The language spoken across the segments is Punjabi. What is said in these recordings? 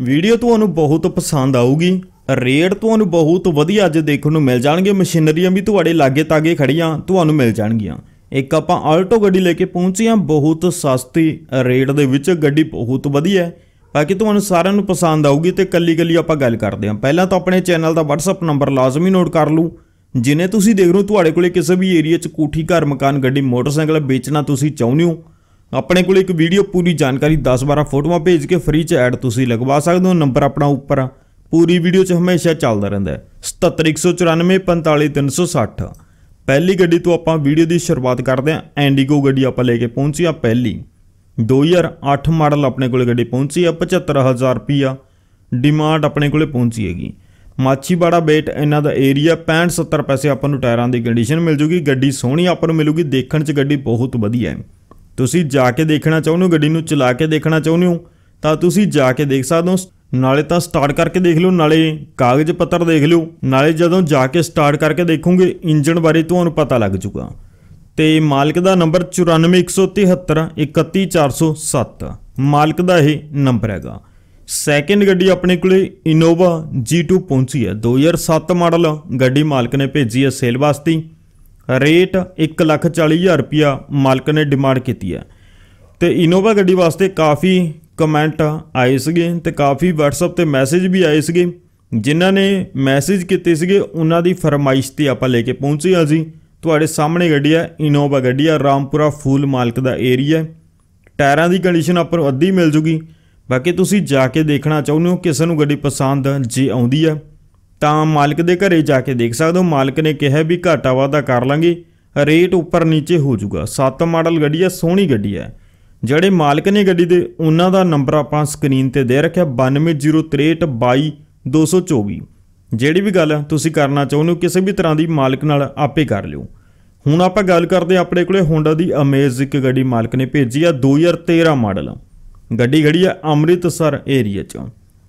ਵੀਡੀਓ ਤੁਹਾਨੂੰ ਬਹੁਤ ਪਸੰਦ ਆਊਗੀ। ਰੇਟ ਤੁਹਾਨੂੰ ਬਹੁਤ ਵਧੀਆ ਅੱਜ ਦੇਖਣ ਨੂੰ ਮਿਲ ਜਾਣਗੇ। ਮਸ਼ੀਨਰੀਆਂ ਵੀ ਤੁਹਾਡੇ ਲਾਗੇ ਤਾਗੇ ਖੜੀਆਂ, ਤੁਹਾਨੂੰ ਮਿਲ ਜਾਣਗੀਆਂ। ਇੱਕ ਆਪਾਂ ਆਲਟੋ ਗੱਡੀ ਲੈ ਕੇ ਪਹੁੰਚੇ ਹਾਂ। ਬਹੁਤ ਸਸਤੀ ਰੇਟ ਦੇ ਵਿੱਚ ਗੱਡੀ ਬਹੁਤ ਵਧੀਆ ਹੈ। ਬਾਕੀ ਤੁਹਾਨੂੰ ਸਾਰਿਆਂ ਨੂੰ ਪਸੰਦ ਆਊਗੀ ਤੇ ਕੱਲੀ ਕੱਲੀ ਆਪਾਂ ਗੱਲ ਕਰਦੇ ਹਾਂ। ਪਹਿਲਾਂ ਤਾਂ ਆਪਣੇ ਚੈਨਲ ਦਾ WhatsApp ਨੰਬਰ ਲਾਜ਼ਮੀ ਨੋਟ ਕਰ ਲਓ। ਜਿਨੇ ਤੁਸੀਂ ਦੇਖ ਰਹੇ ਹੋ, ਤੁਹਾਡੇ ਕੋਲੇ ਕਿਸੇ ਵੀ ਏਰੀਆ 'ਚ ਕੋਠੀ, ਘਰ, ਮਕਾਨ, ਗੱਡੀ, ਮੋਟਰਸਾਈਕਲ ਵੇਚਣਾ ਤੁਸੀਂ ਚਾਹੁੰਦੇ ਹੋ ਆਪਣੇ ਕੋਲ ਇੱਕ ਵੀਡੀਓ ਪੂਰੀ ਜਾਣਕਾਰੀ 10-12 ਫੋਟੋਆਂ ਭੇਜ ਕੇ ਫ੍ਰੀ 'ਚ ਐਡ ਤੁਸੀਂ ਲਗਵਾ ਸਕਦੇ ਹੋ ਨੰਬਰ ਆਪਣਾ ਉੱਪਰ ਆ। ਪੂਰੀ ਵੀਡੀਓ 'ਚ ਹਮੇਸ਼ਾ ਚੱਲਦਾ ਰਹਿੰਦਾ ਹੈ। 7714945360 ਪਹਿਲੀ ਗੱਡੀ ਤੋਂ ਆਪਾਂ ਵੀਡੀਓ ਦੀ ਸ਼ੁਰੂਆਤ ਕਰਦੇ ਹਾਂ। ਐਂਡੀਗੋ ਗੱਡੀ ਆਪਾਂ ਲੈ ਕੇ ਪਹੁੰਚੀ ਆ ਪਹਿਲੀ। 2008 ਮਾਡਲ ਆਪਣੇ ਕੋਲੇ ਗੱਡੀ ਪਹੁੰਚੀ ਆ 75000 ਰੁਪਿਆ ਡਿਮਾਂਡ ਆਪਣੇ ਕੋਲੇ ਪਹੁੰਚੀ ਹੈਗੀ। ਮਾਛੀਵਾੜਾ ਬੇਟ, ਇਹਨਾਂ ਦਾ ਏਰੀਆ 65 70 ਪੈਸੇ ਆਪਾਂ ਨੂੰ ਟਾਇਰਾਂ ਦੀ ਕੰਡੀਸ਼ਨ ਮਿਲ ਜੂਗੀ। ਗੱਡੀ ਸੋਹਣੀ ਆਪਾਂ ਨੂੰ ਮਿਲੂਗੀ, ਦੇਖਣ 'ਚ ਗੱਡੀ ਬਹੁਤ ਵਧੀਆ ਹੈ। ਤੁਸੀਂ ਜਾ ਕੇ ਦੇਖਣਾ ਚਾਹੁੰਦੇ ਹੋ, ਗੱਡੀ ਨੂੰ ਚਲਾ ਕੇ ਦੇਖਣਾ ਚਾਹੁੰਦੇ ਹੋ, ਤਾਂ ਤੁਸੀਂ ਜਾ ਕੇ ਦੇਖ ਸਕਦੇ ਹੋ, ਨਾਲੇ ਤਾਂ ਸਟਾਰਟ ਕਰਕੇ ਦੇਖ ਲਿਓ, ਨਾਲੇ ਕਾਗਜ਼ ਪੱਤਰ ਦੇਖ ਲਿਓ, ਨਾਲੇ ਜਦੋਂ ਜਾ ਕੇ ਸਟਾਰਟ ਕਰਕੇ ਦੇਖੋਗੇ ਇੰਜਨ ਬਾਰੇ ਤੁਹਾਨੂੰ ਪਤਾ ਲੱਗ ਜੂਗਾ ਤੇ ਮਾਲਕ ਦਾ ਨੰਬਰ 9417 31407 ਮਾਲਕ ਦਾ ਇਹ ਨੰਬਰ ਹੈਗਾ। ਸੈਕਿੰਡ ਗੱਡੀ ਆਪਣੇ ਕੋਲੇ ਇਨੋਵਾ G2 ਪਹੁੰਚੀ ਹੈ। 2007 ਮਾਡਲ ਗੱਡੀ ਮਾਲਕ ਨੇ ਭੇਜੀ ਹੈ ਸੇਲ ਵਾਸਤੇ। ਰੇਟ 140000 ਰੁਪਿਆ ਮਾਲਕ ਨੇ ਡਿਮਾਂਡ ਕੀਤੀ ਹੈ। ਤੇ ਇਨੋਵਾ ਗੱਡੀ ਵਾਸਤੇ ਕਾਫੀ ਕਮੈਂਟ ਆਏ ਸੀਗੇ ਤੇ ਕਾਫੀ WhatsApp ਤੇ ਮੈਸੇਜ ਵੀ ਆਏ ਸੀਗੇ। ਜਿਨ੍ਹਾਂ ਨੇ ਮੈਸੇਜ ਕੀਤੇ ਸੀਗੇ, ਉਹਨਾਂ ਦੀ ਫਰਮਾਇਸ਼ ਤੇ ਆਪਾਂ ਲੈ ਕੇ ਪਹੁੰਚੇ ਹਾਂ ਜੀ। ਤੁਹਾਡੇ ਸਾਹਮਣੇ ਗੱਡੀ ਹੈ ਇਨੋਵਾ ਗੱਡੀ ਹੈ, ਰਾਮਪੁਰਾ ਫੂਲ ਮਾਲਕ ਦਾ ਏਰੀਆ ਟਾਇਰਾਂ ਦੀ ਕੰਡੀਸ਼ਨ ਆਪਾਂ ਨੂੰ ਅੱਧੀ ਮਿਲ ਜੂਗੀ। ਬਾਕੀ ਤੁਸੀਂ ਜਾ ਕੇ ਦੇਖਣਾ ਚਾਹੁੰਦੇ ਹੋ ਕਿਸੇ ਨੂੰ ਗੱਡੀ ਪਸੰਦ ਜੇ ਆਉਂਦੀ ਹੈ। ਤਾਂ ਮਾਲਕ ਦੇ ਘਰੇ ਜਾ ਕੇ ਦੇਖ ਸਕਦੇ ਹੋ। ਮਾਲਕ ਨੇ ਕਿਹਾ ਵੀ ਘਾਟਾ ਵਾਧਾ ਕਰ ਲਾਂਗੇ। ਰੇਟ ਉੱਪਰ ਨੀਚੇ ਹੋ ਜਾਊਗਾ। 7 ਮਾਡਲ ਗੱਡੀ ਹੈ, ਸੋਹਣੀ ਗੱਡੀ ਹੈ। ਜਿਹੜੇ ਮਾਲਕ ਨੇ ਗੱਡੀ ਦੇ, ਉਹਨਾਂ ਦਾ ਨੰਬਰ ਆਪਾਂ ਸਕਰੀਨ ਤੇ ਦੇ ਰੱਖਿਆ 9203222224 ਜਿਹੜੀ ਵੀ ਗੱਲ ਤੁਸੀਂ ਕਰਨਾ ਚਾਹੁੰਦੇ ਹੋ, ਕਿਸੇ ਵੀ ਤਰ੍ਹਾਂ ਦੀ ਮਾਲਕ ਨਾਲ ਆਪੇ ਕਰ ਲਿਓ। ਹੁਣ ਆਪਾਂ ਗੱਲ ਕਰਦੇ ਹਾਂ ਆਪਣੇ ਕੋਲੇ ਹੋਂਡਾ ਦੀ ਅਮੇਜ਼ ਇੱਕ ਗੱਡੀ ਮਾਲਕ ਨੇ ਭੇਜੀ ਆ 2013 ਮਾਡਲ। ਗੱਡੀ ਖੜੀ ਆ ਅੰਮ੍ਰਿਤਸਰ ਏਰੀਆ 'ਚ।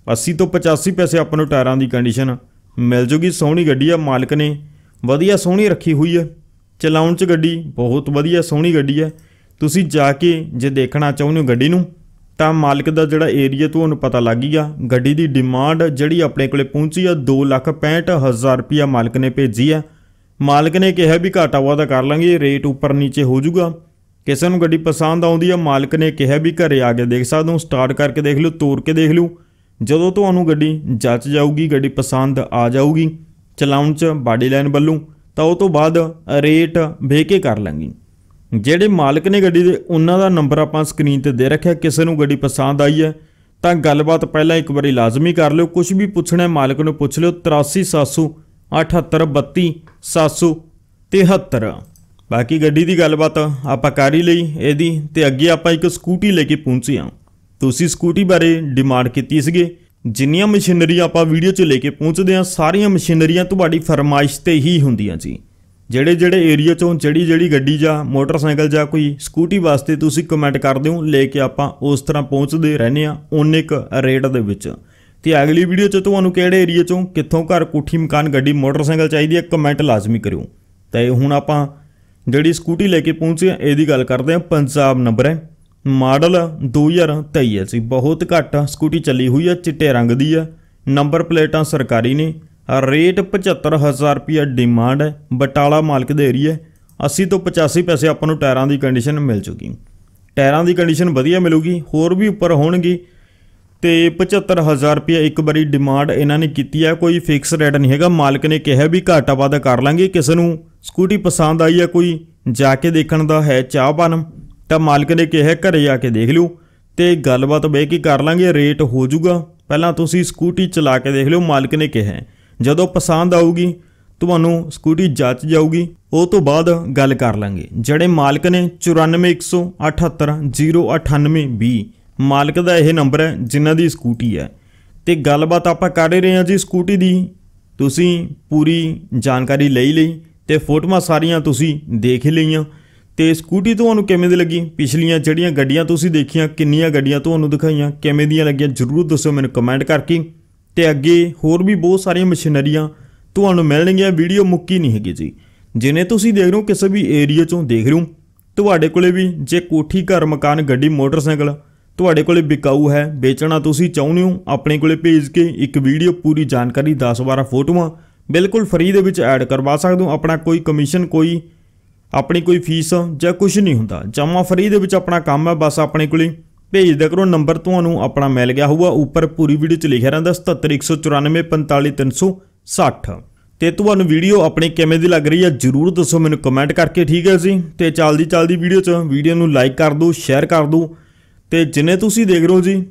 80 ਤੋਂ 85 ਪੈਸੇ ਆਪਾਂ ਨੂੰ ਟਾਇਰਾਂ ਦੀ ਕੰਡੀਸ਼ਨ ਮਿਲ ਜੂਗੀ ਸੋਹਣੀ ਗੱਡੀ ਆ, ਮਾਲਕ ਨੇ। ਵਧੀਆ ਸੋਹਣੀ ਰੱਖੀ ਹੋਈ ਹੈ ਚਲਾਉਣ 'ਚ ਗੱਡੀ ਬਹੁਤ ਵਧੀਆ ਸੋਹਣੀ ਗੱਡੀ ਹੈ ਤੁਸੀਂ ਜਾ ਕੇ ਜੇ ਦੇਖਣਾ ਚਾਹੁੰਦੇ ਹੋ ਗੱਡੀ ਨੂੰ, ਤਾਂ ਮਾਲਕ ਦਾ ਜਿਹੜਾ ਏਰੀਆ ਤੁਹਾਨੂੰ ਪਤਾ ਲੱਗ ਗਿਆ। ਗੱਡੀ ਦੀ ਡਿਮਾਂਡ ਜਿਹੜੀ ਆਪਣੇ ਕੋਲੇ ਪਹੁੰਚੀ ਆ 265000 ਰੁਪਿਆ ਮਾਲਕ ਨੇ ਭੇਜੀ ਆ। ਮਾਲਕ ਨੇ ਕਿਹਾ ਵੀ ਘਾਟਾ ਵਾਧਾ ਕਰ ਲਾਂਗੇ, ਰੇਟ ਉੱਪਰ ਨੀਚੇ ਹੋ ਜਾਊਗਾ ਕਿਸੇ ਨੂੰ ਗੱਡੀ ਪਸੰਦ ਆਉਂਦੀ ਆ, ਮਾਲਕ ਨੇ ਕਿਹਾ ਵੀ ਘਰੇ ਆ ਕੇ ਦੇਖ ਸਕਦੇ ਹੋ, ਸਟਾਰਟ ਕਰਕੇ ਦੇਖ ਲਿਓ, ਤੋੜ ਕੇ ਦੇਖ ਲਿਓ। ਜਦੋਂ ਤੁਹਾਨੂੰ ਗੱਡੀ ਜੱਚ ਜਾਊਗੀ, ਗੱਡੀ ਪਸੰਦ ਆ ਜਾਊਗੀ, ਚਲਾਉਣ 'ਚ ਬਾਡੀ ਲਾਈਨ ਵੱਲੋਂ ਤਾਂ ਉਹ ਤੋਂ ਬਾਅਦ ਰੇਟ ਵੇਕੇ ਕਰ ਲਾਂਗੇ। ਜਿਹੜੇ ਮਾਲਕ ਨੇ ਗੱਡੀ ਦੇ, ਉਹਨਾਂ ਦਾ ਨੰਬਰ ਆਪਾਂ ਸਕਰੀਨ ਤੇ ਦੇ ਰੱਖਿਆ, ਕਿਸੇ ਨੂੰ ਗੱਡੀ ਪਸੰਦ ਆਈ ਹੈ, ਤਾਂ ਗੱਲਬਾਤ ਪਹਿਲਾਂ ਇੱਕ ਵਾਰੀ ਲਾਜ਼ਮੀ ਕਰ ਲਿਓ। ਕੁਝ ਵੀ ਪੁੱਛਣਾ ਹੈ, ਮਾਲਕ ਨੂੰ ਪੁੱਛ ਲਿਓ। 83700 7832 773 ਬਾਕੀ ਗੱਡੀ ਦੀ ਗੱਲਬਾਤ ਆਪਾਂ ਕਰ ਹੀ ਲਈ, ਇਹਦੀ ਤੇ ਅੱਗੇ ਆਪਾਂ ਇੱਕ ਸਕੂਟੀ ਲੈ ਕੇ ਪਹੁੰਚੇ ਹਾਂ। ਤੁਸੀਂ ਸਕੂਟੀ ਬਾਰੇ ਡਿਮਾਂਡ ਕੀਤੀ ਸੀਗੇ। ਜਿੰਨੀਆਂ ਮਸ਼ੀਨਰੀ ਆਪਾਂ ਵੀਡੀਓ 'ਚ ਲੈ ਕੇ ਪਹੁੰਚਦੇ ਹਾਂ, ਸਾਰੀਆਂ ਮਸ਼ੀਨਰੀਆਂ ਤੁਹਾਡੀ ਫਰਮਾਇਸ਼ ਤੇ ਹੀ ਹੁੰਦੀਆਂ ਜੀ। ਜਿਹੜੇ ਜਿਹੜੇ ਏਰੀਆ 'ਚੋਂ ਜਿਹੜੀ ਜਿਹੜੀ ਗੱਡੀ ਜਾਂ ਮੋਟਰਸਾਈਕਲ ਜਾਂ ਕੋਈ ਸਕੂਟੀ ਵਾਸਤੇ ਤੁਸੀਂ ਕਮੈਂਟ ਕਰਦੇ ਹੋ, ਲੈ ਕੇ ਆਪਾਂ ਉਸ ਤਰ੍ਹਾਂ ਪਹੁੰਚਦੇ ਰਹਿੰਦੇ ਆ ਓਨੇ ਕ ਰੇਟ ਦੇ ਵਿੱਚ। ਤੇ ਅਗਲੀ ਵੀਡੀਓ 'ਚ ਤੁਹਾਨੂੰ ਕਿਹੜੇ ਏਰੀਆ 'ਚੋਂ ਕਿੱਥੋਂ ਘਰ ਕੋਠੀ, ਮਕਾਨ, ਗੱਡੀ, ਮੋਟਰਸਾਈਕਲ ਚਾਹੀਦੀ ਹੈ, ਕਮੈਂਟ ਲਾਜ਼ਮੀ ਕਰਿਓ। ਤੇ ਹੁਣ ਆਪਾਂ ਜਿਹੜੀ ਸਕੂਟੀ ਲੈ ਕੇ ਪਹੁੰਚੇ ਆ ਇਹਦੀ ਗੱਲ ਕਰਦੇ ਆ ਪੰਜਾਬ ਨੰਬਰ ਹੈ। ਮਾਡਲ 2023 ਹੈ ਸੀ ਬਹੁਤ ਘੱਟ ਸਕੂਟੀ ਚੱਲੀ ਹੋਈ ਹੈ, ਚਿੱਟੇ ਰੰਗ ਦੀ ਹੈ। ਨੰਬਰ ਪਲੇਟਾਂ ਸਰਕਾਰੀ ਨੇ। ਰੇਟ 75000 ਰੁਪਿਆ ਡਿਮਾਂਡ ਹੈ। ਬਟਾਲਾ ਮਾਲਕ ਦੇ ਏਰੀਆ 80 ਤੋਂ 85 ਪੈਸੇ ਆਪਾਂ ਨੂੰ ਟਾਇਰਾਂ ਦੀ ਕੰਡੀਸ਼ਨ ਮਿਲ ਚੁੱਕੀ। ਟਾਇਰਾਂ ਦੀ ਕੰਡੀਸ਼ਨ ਵਧੀਆ ਮਿਲੂਗੀ, ਹੋਰ ਵੀ ਉੱਪਰ ਹੋਣਗੇ। ਤੇ 75000 ਰੁਪਿਆ ਇੱਕ ਵਾਰੀ ਡਿਮਾਂਡ ਇਹਨਾਂ ਨੇ ਕੀਤੀ ਹੈ। ਕੋਈ ਫਿਕਸ ਰੇਟ ਨਹੀਂ ਹੈਗਾ। ਮਾਲਕ ਨੇ ਕਿਹਾ ਵੀ ਘਾਟਾ ਵਾਧਾ ਕਰ ਲਾਂਗੇ। ਕਿਸੇ ਨੂੰ ਸਕੂਟੀ ਪਸੰਦ ਆਈ ਹੈ, ਕੋਈ ਜਾ ਕੇ ਦੇਖਣ ਦਾ ਹੈ ਚਾਹ ਬਨ ਤਾਂ ਮਾਲਕ ਨੇ ਕਿਹਾ, ਘਰੇ ਜਾ ਕੇ ਦੇਖ ਲਿਓ ਤੇ ਗੱਲਬਾਤ ਬਹਿ ਕੇ ਕਰ ਲਾਂਗੇ, ਰੇਟ ਹੋ ਜਾਊਗਾ। ਪਹਿਲਾਂ ਤੁਸੀਂ ਸਕੂਟੀ ਚਲਾ ਕੇ ਦੇਖ ਲਿਓ, ਮਾਲਕ ਨੇ ਕਿਹਾ। ਜਦੋਂ ਪਸੰਦ ਆਊਗੀ, ਤੁਹਾਨੂੰ ਸਕੂਟੀ ਜੱਚ ਜਾਊਗੀ, ਉਹ ਤੋਂ ਬਾਅਦ ਗੱਲ ਕਰ ਲਾਂਗੇ। ਜਿਹੜੇ ਮਾਲਕ ਨੇ 9417809820 ਮਾਲਕ ਦਾ ਇਹ ਨੰਬਰ ਹੈ, ਜਿਨ੍ਹਾਂ ਦੀ ਸਕੂਟੀ ਹੈ। ਤੇ ਗੱਲਬਾਤ ਆਪਾਂ ਕਰ ਰਹੇ ਹਾਂ ਜੀ ਸਕੂਟੀ ਦੀ। ਤੁਸੀਂ ਪੂਰੀ ਜਾਣਕਾਰੀ ਲਈ ਲਈ ਤੇ ਫੋਟੋਆਂ ਸਾਰੀਆਂ ਤੁਸੀਂ ਦੇਖ ਲਈਆਂ। ਤੇ ਸਕੂਟੀ ਤੁਹਾਨੂੰ ਕਿਵੇਂ ਦੀ ਲੱਗੀ? ਪਿਛਲੀਆਂ ਜਿਹੜੀਆਂ ਗੱਡੀਆਂ ਤੁਸੀਂ ਦੇਖੀਆਂ, ਕਿੰਨੀਆਂ ਗੱਡੀਆਂ ਤੁਹਾਨੂੰ ਦਿਖਾਈਆਂ, ਕਿਵੇਂ ਦੀਆਂ ਲੱਗੀਆਂ, ਜਰੂਰ ਦੱਸੋ ਮੈਨੂੰ ਕਮੈਂਟ ਕਰਕੇ। ਤੇ ਅੱਗੇ ਹੋਰ ਵੀ ਬਹੁਤ ਸਾਰੀਆਂ ਮਸ਼ੀਨਰੀਆਂ ਤੁਹਾਨੂੰ ਮਿਲਣਗੀਆਂ, ਵੀਡੀਓ ਮੁੱਕੀ ਨਹੀਂ ਹੈਗੀ ਜੀ। ਜਿਨੇ ਤੁਸੀਂ ਦੇਖ ਰਹੇ ਹੋ, ਕਿਸੇ ਵੀ ਏਰੀਆ ਚੋਂ ਦੇਖ ਰਹੇ ਹੋ, ਤੁਹਾਡੇ ਕੋਲੇ ਵੀ ਜੇ ਕੋਠੀ, ਘਰ, ਮਕਾਨ, ਗੱਡੀ, ਮੋਟਰਸਾਈਕਲ ਤੁਹਾਡੇ ਕੋਲੇ ਵਿਕਾਊ ਹੈ, ਵੇਚਣਾ ਤੁਸੀਂ ਚਾਹੁੰਦੇ ਹੋ, ਆਪਣੇ ਕੋਲੇ ਭੇਜ ਕੇ ਇੱਕ ਵੀਡੀਓ ਪੂਰੀ ਜਾਣਕਾਰੀ 10-12 ਫੋਟੋਆਂ ਬਿਲਕੁਲ ਫ੍ਰੀ ਦੇ ਵਿੱਚ ਐਡ ਕਰਵਾ ਸਕਦੇ ਹੋ, ਆਪਣਾ ਕੋਈ ਕਮਿਸ਼ਨ ਕੋਈ ਆਪਣੀ ਕੋਈ ਫੀਸ ਜਾਂ ਕੁਝ ਨਹੀਂ ਹੁੰਦਾ। ਜਮਾ ਫਰੀ ਦੇ ਵਿੱਚ ਆਪਣਾ ਕੰਮ ਹੈ, ਬਸ ਆਪਣੇ ਕੋਲੇ ਭੇਜ ਦਿਆ ਕਰੋ, ਨੰਬਰ ਤੁਹਾਨੂੰ ਆਪਣਾ ਮਿਲ ਗਿਆ ਹੋਊਗਾ। ਉੱਪਰ ਪੂਰੀ ਵੀਡੀਓ 'ਚ ਲਿਖਿਆ ਰਹਿੰਦਾ 7714945360 ਤੇ ਤੁਹਾਨੂੰ ਵੀਡੀਓ ਆਪਣੀ ਕਿਵੇਂ ਦੀ ਲੱਗ ਰਹੀ ਹੈ, ਜਰੂਰ ਦੱਸੋ ਮੈਨੂੰ ਕਮੈਂਟ ਕਰਕੇ, ਠੀਕ ਹੈ ਜੀ? ਤੇ ਚੱਲਦੀ ਚੱਲਦੀ ਵੀਡੀਓ 'ਚ ਵੀਡੀਓ ਨੂੰ ਲਾਈਕ ਕਰ ਦਿਓ ਸ਼ੇਅਰ ਕਰ ਦਿਓ। ਤੇ ਜਿੰਨੇ ਤੁਸੀਂ ਦੇਖ ਰਹੇ ਹੋ ਜੀ,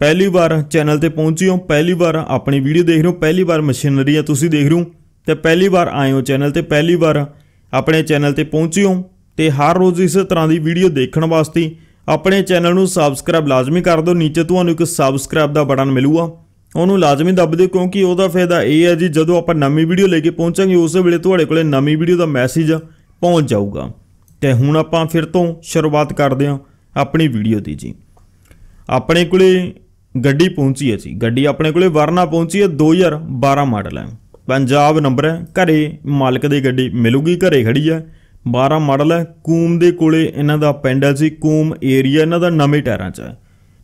ਪਹਿਲੀ ਵਾਰ ਚੈਨਲ ਤੇ ਪਹੁੰਚੇ ਹੋ, ਪਹਿਲੀ ਵਾਰ ਆਪਣੀ ਵੀਡੀਓ ਦੇਖ ਰਹੇ ਹੋ, ਪਹਿਲੀ ਵਾਰ ਮਸ਼ੀਨਰੀ ਆ ਤੁਸੀਂ ਦੇਖ ਰਹੇ ਹੋ। ਤੇ ਪਹਿਲੀ ਵਾਰ ਆਏ ਹੋ ਚੈਨਲ ਤੇ, ਪਹਿਲੀ ਵਾਰ ਆਪਣੇ ਚੈਨਲ ਤੇ ਪਹੁੰਚਿਓ ਹੋ ਤੇ ਹਰ ਰੋਜ਼ ਇਸੇ ਤਰ੍ਹਾਂ ਦੀ ਵੀਡੀਓ ਦੇਖਣ ਵਾਸਤੇ ਆਪਣੇ ਚੈਨਲ ਨੂੰ ਸਬਸਕ੍ਰਾਈਬ ਲਾਜ਼ਮੀ ਕਰ ਦਿਓ। ਨੀਚੇ ਤੁਹਾਨੂੰ ਇੱਕ ਸਬਸਕ੍ਰਾਈਬ ਦਾ ਬਟਨ ਮਿਲੂਗਾ। ਉਹਨੂੰ ਲਾਜ਼ਮੀ ਦੱਬ ਦਿਓ ਕਿਉਂਕਿ ਉਹਦਾ ਫਾਇਦਾ ਇਹ ਹੈ ਜੀ, ਜਦੋਂ ਆਪਾਂ ਨਵੀਂ ਵੀਡੀਓ ਲੈ ਕੇ ਪਹੁੰਚਾਂਗੇ, ਉਸ ਵੇਲੇ ਤੁਹਾਡੇ ਕੋਲੇ ਨਵੀਂ ਵੀਡੀਓ ਦਾ ਮੈਸੇਜ ਪਹੁੰਚ ਜਾਊਗਾ। ਤੇ ਹੁਣ ਆਪਾਂ ਫਿਰ ਤੋਂ ਸ਼ੁਰੂਆਤ ਕਰਦੇ ਹਾਂ ਆਪਣੀ ਵੀਡੀਓ ਦੀ ਜੀ। ਆਪਣੇ ਕੋਲੇ ਗੱਡੀ ਪਹੁੰਚੀ ਹੈ ਜੀ। ਗੱਡੀ ਆਪਣੇ ਕੋਲੇ ਵਰਨਾ ਪਹੁੰਚੀ ਹੈ 2012 ਮਾਡਲ ਹੈ। ਪੰਜਾਬ ਨੰਬਰ ਹੈ, ਘਰੇ ਮਾਲਕ ਦੀ ਗੱਡੀ ਮਿਲੂਗੀ, ਘਰੇ ਖੜੀ ਹੈ। 12 ਮਾਡਲ ਹੈ, ਕੂਮ ਦੇ ਕੋਲੇ ਇਹਨਾਂ ਦਾ ਪਿੰਡ ਹੈ ਜੀ, ਕੂਮ ਏਰੀਆ, ਇਹਨਾਂ ਦਾ ਨਵੇਂ ਟਾਇਰਾਂ 'ਚ ਹੈ।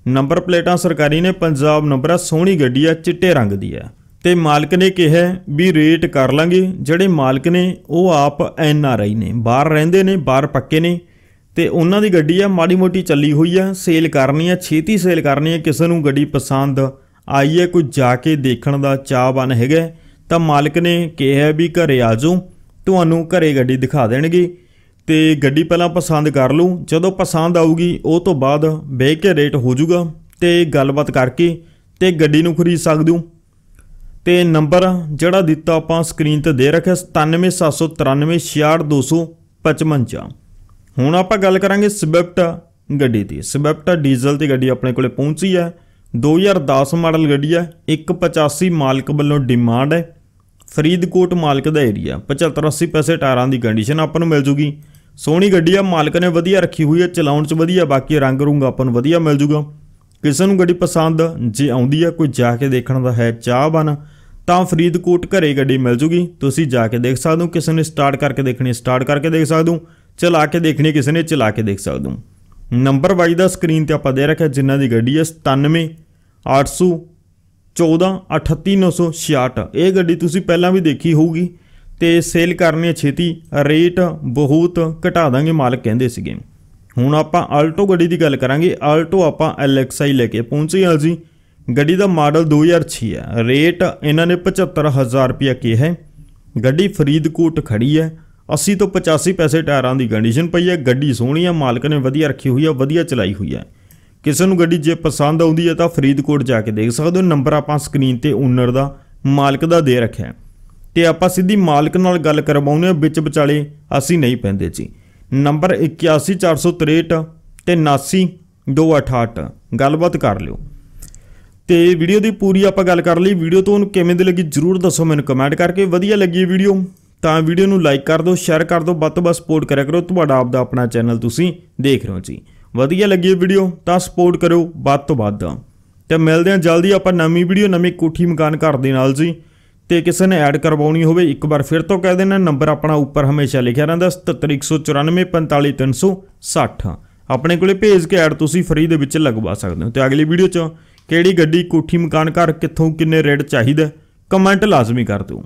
ਨੰਬਰ ਪਲੇਟਾਂ ਸਰਕਾਰੀ ਨੇ, ਪੰਜਾਬ ਨੰਬਰ ਆ ਸੋਹਣੀ ਗੱਡੀ ਆ ਚਿੱਟੇ ਰੰਗ ਦੀ ਆ ਤੇ ਮਾਲਕ ਨੇ ਕਿਹਾ ਵੀ ਰੇਟ ਕਰ ਲਾਂਗੇ, ਜਿਹੜੇ ਮਾਲਕ ਨੇ, ਉਹ ਆਪ ਐਨ ਆਰ ਆਈ ਨੇ, ਬਾਹਰ ਰਹਿੰਦੇ ਨੇ, ਬਾਹਰ ਪੱਕੇ ਨੇ। ਤੇ ਉਹਨਾਂ ਦੀ ਗੱਡੀ ਆ ਮਾੜੀ ਮੋਟੀ ਚੱਲੀ ਹੋਈ ਆ ਸੇਲ ਕਰਨੀ ਆ ਛੇਤੀ ਸੇਲ ਕਰਨੀ ਆ ਕਿਸੇ ਨੂੰ ਗੱਡੀ ਪਸੰਦ ਆਈ ਹੈ, ਕੋਈ ਜਾ ਕੇ ਦੇਖਣ ਦਾ ਚਾਹਵਾਨ ਹੈਗਾ ਤਾਂ ਮਾਲਕ ਨੇ ਕਿਹਾ ਵੀ ਘਰੇ ਆ ਜਾਓ ਤੁਹਾਨੂੰ ਘਰੇ ਗੱਡੀ ਦਿਖਾ ਦੇਣਗੇ ਤੇ ਗੱਡੀ ਪਹਿਲਾਂ ਪਸੰਦ ਕਰ ਲਓ ਜਦੋਂ ਪਸੰਦ ਆਊਗੀ, ਉਹ ਤੋਂ ਬਾਅਦ ਬਹਿ ਕੇ ਰੇਟ ਹੋ ਜਾਊਗਾ ਤੇ ਗੱਲਬਾਤ ਕਰਕੇ ਤੇ ਗੱਡੀ ਨੂੰ ਖਰੀਦ ਸਕਦੇ ਹੋ। ਤੇ ਨੰਬਰ ਜਿਹੜਾ ਦਿੱਤਾ ਆਪਾਂ ਸਕਰੀਨ ਤੇ ਦੇ ਰੱਖਿਆ 9779366255 ਹੁਣ ਆਪਾਂ ਗੱਲ ਕਰਾਂਗੇ ਸਵਿਫਟ ਗੱਡੀ ਦੀ। ਸਵਿਫਟ ਡੀਜ਼ਲ ਦੀ ਗੱਡੀ ਆਪਣੇ ਕੋਲੇ ਪਹੁੰਚੀ ਹੈ। 2010 ਮਾਡਲ ਗੱਡੀ ਹੈ। 185 ਮਾਲਕ ਵੱਲੋਂ ਡਿਮਾਂਡ ਹੈ। ਫਰੀਦਕੋਟ ਮਾਲਕ ਦਾ ਏਰੀਆ। 75 80 ਪੈਸੇ ਟਾਇਰਾਂ ਦੀ ਕੰਡੀਸ਼ਨ ਆਪਾਂ ਨੂੰ ਮਿਲ ਜੂਗੀ। ਸੋਹਣੀ ਗੱਡੀ ਆ, ਮਾਲਕ ਨੇ ਵਧੀਆ ਰੱਖੀ ਹੋਈ ਹੈ ਚਲਾਉਣ 'ਚ ਵਧੀਆ, ਬਾਕੀ ਰੰਗ ਰੂੰਗ ਆਪਾਂ ਨੂੰ ਵਧੀਆ ਮਿਲ ਜੂਗਾ। ਕਿਸੇ ਨੂੰ ਗੱਡੀ ਪਸੰਦ, ਜੇ ਆਉਂਦੀ ਆ, ਕੋਈ ਜਾ ਕੇ ਦੇਖਣ ਦਾ ਹੈ ਚਾਹ ਬਣ ਤਾਂ ਫਰੀਦਕੋਟ ਘਰੇ ਗੱਡੀ ਮਿਲ ਜੂਗੀ। ਤੁਸੀਂ ਜਾ ਕੇ ਦੇਖ ਸਕਦੇ ਹੋ, ਕਿਸੇ ਨੇ ਸਟਾਰਟ ਕਰਕੇ ਦੇਖਣੀ ਸਟਾਰਟ ਕਰਕੇ ਦੇਖ ਸਕਦੇ ਹੋ, ਚਲਾ ਕੇ ਦੇਖਣੀ, ਕਿਸੇ ਨੇ ਚਲਾ ਕੇ ਦੇਖ ਸਕਦੇ ਹੋ। ਨੰਬਰ ਵਾਈ ਦਾ ਸਕਰੀਨ ਤੇ ਆਪਾਂ ਦੇ ਰੱਖਿਆ, ਜਿਨ੍ਹਾਂ ਦੀ ਗੱਡੀ ਹੈ 97 800 14 38966 ਇਹ ਗੱਡੀ ਤੁਸੀਂ ਪਹਿਲਾਂ ਵੀ ਦੇਖੀ ਹੋਊਗੀ ਤੇ ਸੇਲ ਕਰਨੀ ਹੈ ਛੇਤੀ। ਰੇਟ ਬਹੁਤ ਘਟਾ ਦਾਂਗੇ ਮਾਲਕ ਕਹਿੰਦੇ ਸੀਗੇ। ਹੁਣ ਆਪਾਂ ਆਲਟੋ ਗੱਡੀ ਦੀ ਗੱਲ ਕਰਾਂਗੇ। ਆਲਟੋ ਆਪਾਂ LXI ਲੈ ਕੇ ਪਹੁੰਚੇ ਹਾਂ ਜੀ। ਗੱਡੀ ਦਾ ਮਾਡਲ 2006 ਹੈ। ਰੇਟ ਇਹਨਾਂ ਨੇ 75000 ਰੁਪਏ ਕਿਹਾ ਹੈ। ਗੱਡੀ ਫਰੀਦਕੋਟ ਖੜੀ ਹੈ। 80 ਤੋਂ 85 ਪੈਸੇ ਟਾਇਰਾਂ ਦੀ ਕੰਡੀਸ਼ਨ ਪਈ ਹੈ। ਗੱਡੀ ਸੋਹਣੀ ਹੈ। ਮਾਲਕ ਨੇ ਵਧੀਆ ਰੱਖੀ ਹੋਈ ਹੈ, ਵਧੀਆ ਚਲਾਈ ਹੋਈ ਹੈ। ਕਿਸੇ ਨੂੰ ਗੱਡੀ ਜੇ ਪਸੰਦ ਆਉਂਦੀ ਹੈ ਤਾਂ ਫਰੀਦਕੋਟ ਜਾ ਕੇ ਦੇਖ ਸਕਦੇ ਹੋ। ਨੰਬਰ ਆਪਾਂ ਸਕਰੀਨ ਤੇ ਓਨਰ ਦਾ, ਮਾਲਕ ਦਾ ਦੇ ਰੱਖਿਆ ਹੈ। ਤੇ ਆਪਾਂ ਸਿੱਧੀ ਮਾਲਕ ਨਾਲ ਗੱਲ ਕਰਵਾਉਂਦੇ ਹਾਂ, ਵਿੱਚ ਵਿਚਾਲੇ ਅਸੀਂ ਨਹੀਂ ਪੈਂਦੇ ਜੀ। ਨੰਬਰ 81463 ਤੇ 79268 ਗੱਲਬਾਤ ਕਰ ਲਿਓ। ਤੇ ਵੀਡੀਓ ਦੀ ਪੂਰੀ ਆਪਾਂ ਗੱਲ ਕਰ ਲਈ। ਵੀਡੀਓ ਤੁਹਾਨੂੰ ਕਿਵੇਂ ਦੀ ਲੱਗੀ ਜਰੂਰ ਦੱਸੋ ਮੈਨੂੰ ਕਮੈਂਟ ਕਰਕੇ। ਵਧੀਆ ਲੱਗੀ ਵੀਡੀਓ, ਤਾਂ ਵੀਡੀਓ ਨੂੰ ਲਾਈਕ ਕਰ ਦਿਓ ਸ਼ੇਅਰ ਕਰ ਦਿਓ। ਵੱਧ ਤੋਂ ਵੱਧ ਸਪੋਰਟ ਕਰਿਆ ਕਰੋ। ਤੁਹਾਡਾ ਆਪ ਦਾ ਆਪਣਾ ਚੈਨਲ ਤੁਸੀਂ ਦੇਖ ਰਹੇ ਹੋ ਜੀ। ਵਧੀਆ ਲੱਗੀ ਵੀਡੀਓ ਤਾਂ ਸਪੋਰਟ ਕਰਿਓ ਵੱਧ ਤੋਂ ਵੱਧ। ਤੇ ਮਿਲਦੇ ਹਾਂ ਜਲਦੀ, ਆਪਾਂ ਨਵੀਂ ਵੀਡੀਓ ਨਵੀਂ ਕੋਠੀ ਮਕਾਨ ਘਰ ਦੇ ਨਾਲ ਜੀ। ਤੇ ਕਿਸੇ ਨੇ ਐਡ ਕਰਵਾਉਣੀ ਹੋਵੇ, ਇੱਕ ਵਾਰ ਫਿਰ ਤੋਂ ਕਹਿ ਦੇਣਾ ਨੰਬਰ ਆਪਣਾ ਉੱਪਰ ਹਮੇਸ਼ਾ ਲਿਖਿਆ ਰਹਿੰਦਾ 7714945360 ਆਪਣੇ ਕੋਲੇ ਭੇਜ ਕੇ ਐਡ ਤੁਸੀਂ ਫ੍ਰੀ ਦੇ ਵਿੱਚ ਲਗਵਾ ਸਕਦੇ ਹੋ। ਤੇ ਅਗਲੀ ਵੀਡੀਓ 'ਚ ਕਿਹੜੀ ਗੱਡੀ, ਕੋਠੀ, ਮਕਾਨ, ਘਰ ਕਿੱਥੋਂ, ਕਿੰਨੇ ਰੇਟ ਚਾਹੀਦਾ ਕਮੈਂਟ ਲਾਜ਼ਮੀ ਕਰ ਦਿਓ।